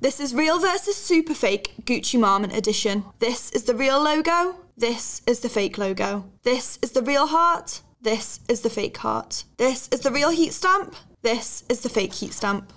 This is real versus super fake Gucci Marmont edition. This is the real logo. This is the fake logo. This is the real heart. This is the fake heart. This is the real heat stamp. This is the fake heat stamp.